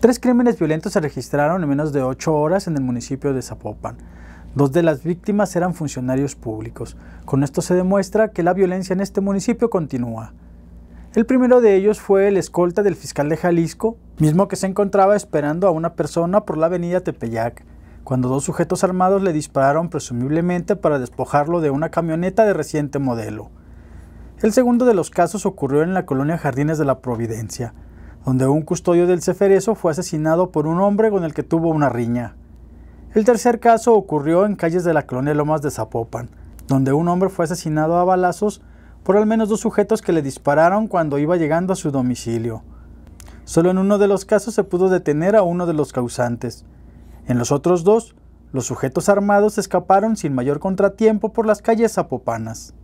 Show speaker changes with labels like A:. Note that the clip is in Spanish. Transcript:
A: Tres crímenes violentos se registraron en menos de ocho horas en el municipio de Zapopan. Dos de las víctimas eran funcionarios públicos. Con esto se demuestra que la violencia en este municipio continúa. El primero de ellos fue el escolta del fiscal de Jalisco, mismo que se encontraba esperando a una persona por la avenida Tepeyac, cuando dos sujetos armados le dispararon presumiblemente para despojarlo de una camioneta de reciente modelo. El segundo de los casos ocurrió en la colonia Jardines de la Providencia, donde un custodio del Ceferezo fue asesinado por un hombre con el que tuvo una riña. El tercer caso ocurrió en calles de la colonia Lomas de Zapopan, donde un hombre fue asesinado a balazos por al menos dos sujetos que le dispararon cuando iba llegando a su domicilio. Solo en uno de los casos se pudo detener a uno de los causantes. En los otros dos, los sujetos armados escaparon sin mayor contratiempo por las calles zapopanas.